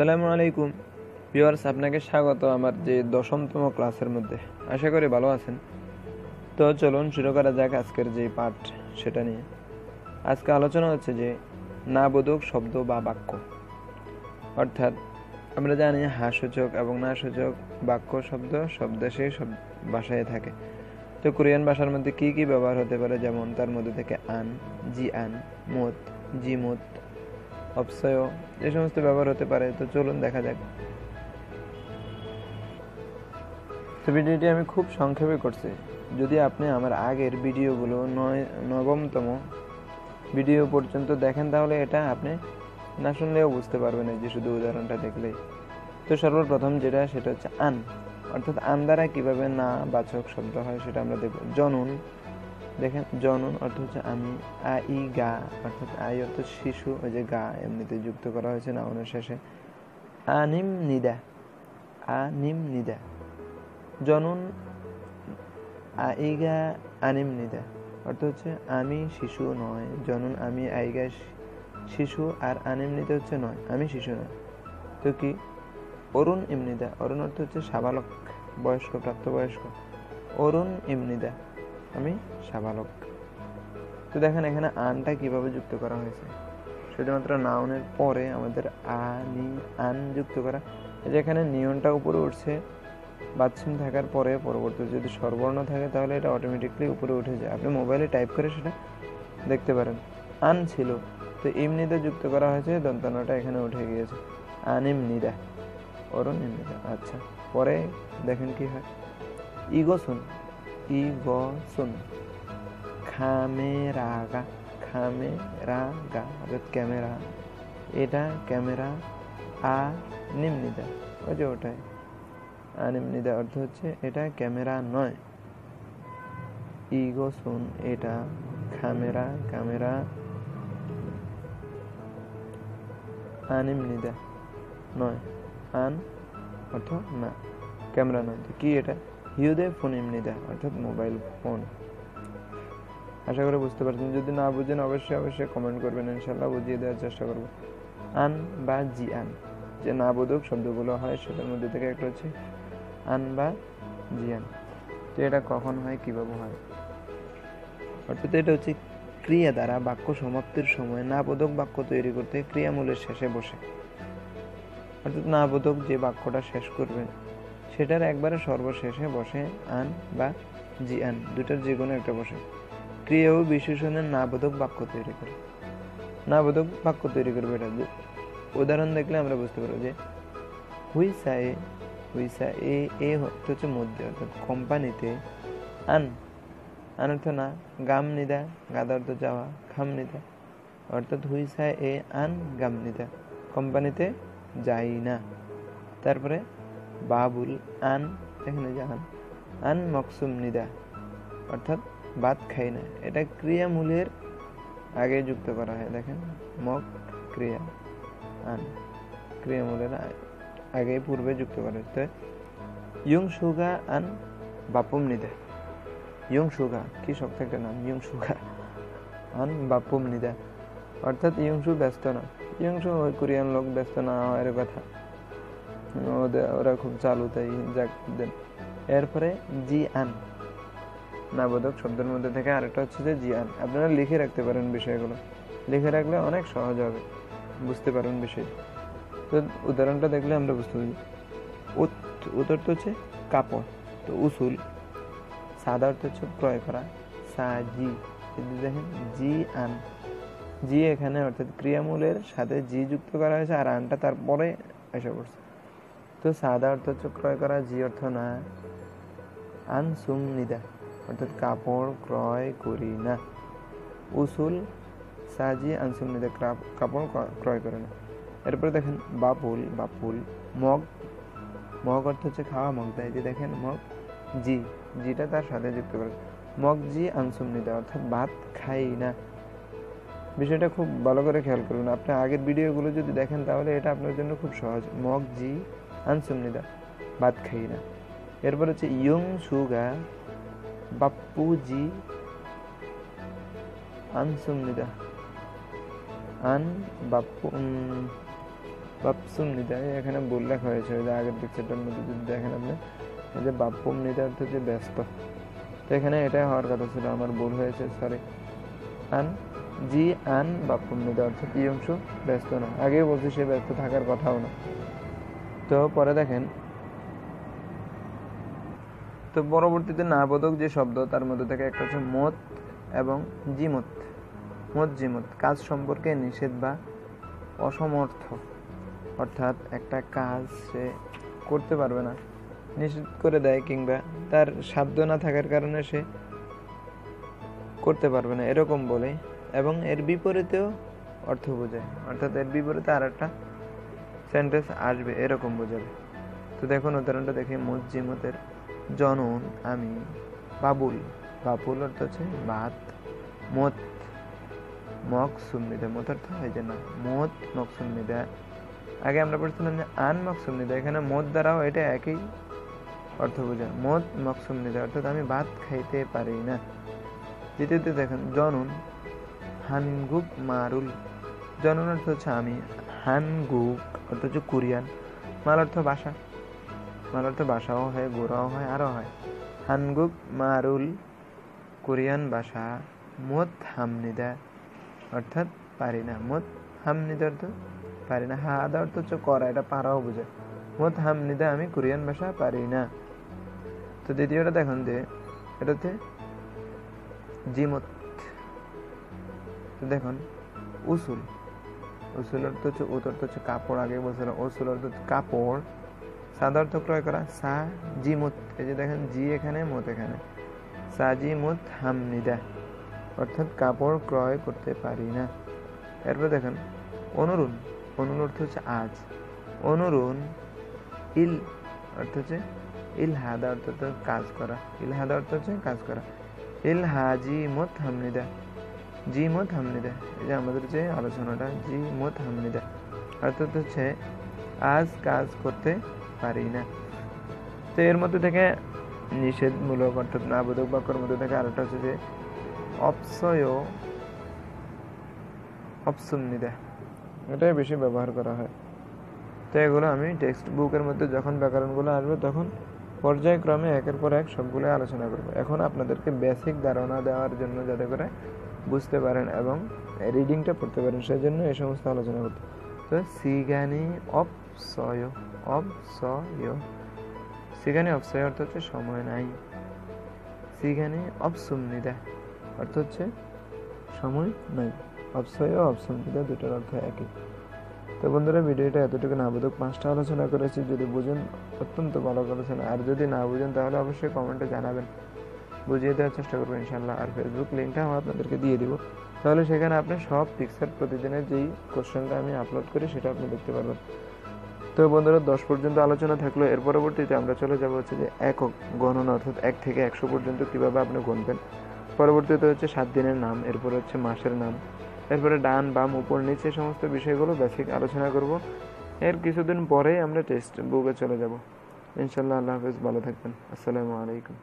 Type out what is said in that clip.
আসসালামু আলাইকুম। ভিউয়ার্স, আপনাকে স্বাগত আমার যে দশমতম ক্লাসের মধ্যে। আশা করি ভালো আছেন। তো চলুন শুরু করা যাক আজকের যে পাঠ, সেটা নিয়ে। আজকে আলোচনা হচ্ছে যে না বোধক শব্দ বা বাক্য। অর্থাৎ আমরা জানি হাসূচক এবং না সূচক বাক্য শব্দ সব দেশেই সব ভাষায় থাকে। তো কোরিয়ান ভাষার মধ্যে কি কি ব্যবহার হতে পারে? যেমন তার মধ্যে থেকে আন, জি আন, মত, জি মত অপসয় এই সমস্ত ব্যবহার হতে পারে। তো চলুন দেখা যাক। তো ভিডিওটি আমি খুব সংক্ষেপে করছি। যদি আপনি আমার আগের ভিডিওগুলো নয় নবমতম ভিডিও পর্যন্ত দেখেন, তাহলে এটা আপনি না শুনলেও বুঝতে পারবেন যে শুধু উদাহরণটা দেখলেই। তো সর্বপ্রথম যেটা, সেটা হচ্ছে আন। অর্থাৎ আন দ্বারা কীভাবে না বাচক শব্দ হয়, সেটা আমরা দেখব। জনুন। দেখেন জনন অর্থ হচ্ছে আমি আ ই গা, অর্থাৎ আই অর্থ শিশু, ওই যে গা এমনিতে যুক্ত করা হয়েছে না ওনার শেষে। আনিম নিদা আনিম নিদা। জনন আইগা আনিম নিদা। অর্থ হচ্ছে আমি শিশু নয়, জনন, আমি আইগা শিশু আর আনিম নিদা হচ্ছে নয়, আমি শিশু নয়। তো কি? অরুণ ইমনিদা অরুণ অর্থ হচ্ছে সাবালক, বয়স্ক, প্রাপ্তবয়স্ক। অরুণ ইমনিদা আমি সাবালক। তো দেখেন, এখানে আনটা কীভাবে যুক্ত করা হয়েছে? শুধুমাত্র নাউনের পরে আমাদের আনি আন যুক্ত করা। যেখানে নিয়নটা উপরে উঠছে বাচ্চিম থাকার পরে পরবর্তী যদি স্বরবর্ণ থাকে, তাহলে এটা অটোমেটিকলি উপরে উঠে যায়। আপনি মোবাইলে টাইপ করে সেটা দেখতে পারেন। আন ছিল। তো ইমনিদা যুক্ত করা হয়েছে, দন্তনাটা এখানে উঠে গিয়েছে। আন আনিমনিদা অরুণ ইমনিদা আচ্ছা। পরে দেখেন কি হয়। ইগোসুন ইগোসুন খামেরাগা খামেরাগা অর্থাৎ ক্যামেরা এটা ক্যামেরা আ নিম্নিদা ওই যে ওটাই আনিমনিদা অর্থ হচ্ছে এটা ক্যামেরা নয় ইগো শুন এটা ক্যামেরা ক্যামেরা আনিমনিদা নয় আন অর্থ না ক্যামেরা নয় কি এটা হিউদে ফোন ইমনিদা অর্থাৎ মোবাইল ফোন আশা করি বুঝতে পারছেন। যদি না বুঝেন, অবশ্যই অবশ্যই কমেন্ট করবেন ইনশাল্লাহ বুঝিয়ে দেওয়ার চেষ্টা করব। আন বা জি, আন। যে না বোধক শব্দগুলো হয়, সেটার মধ্যে থেকে একটা হচ্ছে আন বা জি, আন। তো এটা কখন হয়, কীভাবে হয়? অর্থাৎ এটা হচ্ছে ক্রিয়া দ্বারা বাক্য সমাপ্তির সময় না বোধক বাক্য তৈরি করতে ক্রিয়ামূলের শেষে বসে। অর্থাৎ না বোধক যে বাক্যটা শেষ করবেন সেটার একবারে সর্বশেষে বসে আন বা জি আন দুটার যে কোনো একটা বসে। ক্রিয়া ও বিশেষণের নাবোধক বাক্য তৈরি করে। নাবোধক বাক্য তৈরি করবে এটা। উদাহরণ দেখলে আমরা বুঝতে পারব যে হুইসা এ হুইসা এ এ হচ্ছে মধ্যে, অর্থাৎ কোম্পানিতে। আন আন অর্থ না, গাম নিদা, গাদা অর্থ যাওয়া, খাম নিদা। অর্থাৎ হুইসা এ আন, গাম নিদা। কোম্পানিতে যাই না। তারপরে বাবুল আন এখানে যান আন। মকসুম নিদা, অর্থাৎ ভাত খাই না। এটা ক্রিয়ামূলের আগে যুক্ত করা হয়, দেখেন। মক ক্রিয়া, আন। ক্রিয়ামূলের আগে পূর্বে যুক্ত করা হচ্ছে ইয়ং সুগা আন বাপুম নিদা। ইয়ং সুগা কি শক্ত একটা নাম ইয়ং সুগা আন বাপুম নিদা। অর্থাৎ ইয়ংসু ব্যস্ত না। ইয়ংসু ওই কোরিয়ান লোক ব্যস্ত না হওয়ার কথা। ওদের, ওরা খুব চালু তাই যাক, দেন। এরপরে জি আন নাবোধক শব্দের মধ্যে থেকে আরেকটা হচ্ছে যে জিয়ান আপনারা লিখে রাখতে পারেন বিষয়গুলো। লিখে রাখলে অনেক সহজ হবে, বুঝতে পারবেন বিষয় তো উদাহরণটা দেখলে আমরা বুঝতে পারি। উত্তর তো হচ্ছে কাপড়, তো উসুল। সাদা অর্থ হচ্ছে ক্রয় করা, সা, জি। দেখেন জি আন জি এখানে অর্থাৎ ক্রিয়ামূলের সাথে জি যুক্ত করা হয়েছে, আর আনটা তারপরে এসে পড়ছে। তো সাদা অর্থ হচ্ছে ক্রয় করা, জি অর্থ না। আন সুম নিদা, অর্থাৎ কাপড় ক্রয় করি না। উসুল, সাজি আনসুমনিতে কাপড় ক্রয় করে না। এরপরে দেখেন বাপুল বাপুল, মগ। মগ অর্থ হচ্ছে খাওয়া মগ দেয় যে দেখেন, মগ, জি, জিটা তার সাথে যুক্ত করে। মগ, জি আনসুমনিতে অর্থাৎ ভাত খাই না। বিষয়টা খুব ভালো করে খেয়াল করুন। আপনি আগের ভিডিওগুলো যদি দেখেন, তাহলে এটা আপনার জন্য খুব সহজ। মগ, জি আনসুমনিদা ভাত খাই না এরপর হচ্ছে ইয়ং সুগা বাপ্পুজি আনসুমনিদা আন বাপ্পু বাপসুম নিদা এখানে ভুল লেখা হয়েছে ওই যে আগের পিকচারটার মধ্যে যদি দেখেন আপনি এই যে বাপ্পুম নিদা অর্থ যে ব্যস্ত তো এখানে এটাই হওয়ার কথা ছিল আমার ভুল হয়েছে সরি আন জি আন বাপ্পুম নিদা অর্থাৎ এই অংশ ব্যস্ত না আগেও বলছি সে ব্যস্ত থাকার কথাও না তো পরে দেখেন। তো পরবর্তীতে না বোধক যে শব্দ, তার মধ্যে থেকে একটা হচ্ছে মত এবং জিমত। মত, জিমত, কাজ সম্পর্কে নিষেধ বা অসমর্থ। অর্থাৎ একটা কাজ সে করতে পারবে না, নিষেধ করে দেয় কিংবা তার সাধ্য না থাকার কারণে সে করতে পারবে না, এরকম বলে। এবং এর বিপরীতেও অর্থ বোঝায়। অর্থাৎ এর বিপরীতে আর একটা সেন্টেন্স আসবে, এরকম বোঝাবে। তো দেখুন, উদাহরণটা দেখি, মজ্জিমতের জনন আমি বাবুল। বাবুল অর্থ হচ্ছে ভাত মত মক সুন্নিদা মত অর্থ হয় যে না, মত মক সুন্নিদা আগে আমরা পড়ছিলাম যে আন মক সুন্নিদা এখানে মদ দ্বারাও এটা একই অর্থ বোঝায়। মদ মক সুন্নিদা অর্থাৎ আমি ভাত খাইতে পারি না। দ্বিতীয়তে দেখেন, জনন হানগুক মারুল জনন অর্থ হচ্ছে আমি হানগুক অর্থ হচ্ছে কোরিয়ান। মাল অর্থ বাসা মাল অর্থ বাসাও হয়, গোড়াও হয়, আরও হয়। হানগুক মারুল, কোরিয়ান ভাষা মত হামনিদা অর্থাৎ পারি না মত হামনিদা অর্থ পারি না হাদা অর্থ হচ্ছে করা, এটা পারাও বোঝায়। মত হামনিদা আমি কোরিয়ান ভাষা পারি না তো দ্বিতীয়টা দেখুন যে এটাতে জিমত। তো দেখুন, উসুল। উসুল অর্থ হচ্ছে উত অর্থ হচ্ছে কাপড় আগে বলছিলাম উসুল অর্থ হচ্ছে কাপড়। সাদা অর্থ ক্রয় করা সা জিমুত এই যে দেখেন জি এখানে, মত এখানে। সাজিমুত হামনিদা, অর্থাৎ কাপড় ক্রয় করতে পারি না। এরপর দেখেন, অনুরুণ অনুরুণ অর্থ হচ্ছে আজ। অনুরুণ, ইল, অর্থ হচ্ছে ইল হাদা অর্থ কাজ করা। ইল হাদা অর্থ হচ্ছে কাজ করা। ইল হাজি মত হামনিদা জি মত এই যে আমাদের যে আলোচনাটা, জি মত হামনিদা অর্থাৎ হচ্ছে, আজ কাজ করতে পারি না। তো এর মধ্যে থেকে নিষেধমূলক, অর্থাৎ নাবোধক বাক্যের মধ্যে থেকে আরেকটা হচ্ছে যে, অপসয় অপসুন্নিদা এটাই বেশি ব্যবহার করা হয়। তো এগুলো আমি টেক্সট বুকের মধ্যে যখন ব্যাকরণগুলো আসবে, তখন পর্যায়ক্রমে একের পর এক সবগুলো আলোচনা করব। এখন আপনাদেরকে বেসিক ধারণা দেওয়ার জন্য যাতে করে বুঝতে পারেন এবং রিডিংটা পড়তে পারেন সেই জন্য এই সমস্ত আলোচনা করতে। তো সিগানি অপসয় অপসয়, সিগানি অপসয় অর্থ হচ্ছে সময় নাই। সিগানি অপসুমনিদা অর্থ হচ্ছে সময় নাই। অপসয় ও অপসুমনিদা দুটোর অর্থ একই। তো বন্ধুরা, ভিডিওটা এতটুকু না বোধক পাঁচটা আলোচনা করেছি। যদি বুঝেন অত্যন্ত ভালো করেছেন। আর যদি না বুঝেন, তাহলে অবশ্যই কমেন্টে জানাবেন। বুঝিয়ে দেওয়ার চেষ্টা করব ইনশাল্লাহ আর ফেসবুক লিঙ্কটা আমি আপনাদেরকে দিয়ে দিব। তাহলে সেখানে আপনি সব পিকচার প্রতিদিনের যেই কোশ্চেনটা আমি আপলোড করি, সেটা আপনি দেখতে পারবেন। তো বন্ধুরা, দশ পর্যন্ত আলোচনা থাকল। এর পরবর্তীতে আমরা চলে যাব হচ্ছে যে একক গণনা, অর্থাৎ এক থেকে একশো পর্যন্ত কীভাবে আপনি গুনবেন। পরবর্তীতে হচ্ছে সাত দিনের নাম, এরপর হচ্ছে মাসের নাম, এরপরে ডান বাম উপর নিচে সমস্ত বিষয়গুলো বেসিক আলোচনা করব। এর কিছুদিন পরেই আমরা টেক্সট বুকে চলে যাব। ইনশাল্লাহ আল্লাহ হাফিজ, ভালো থাকবেন। আসসালামু আলাইকুম।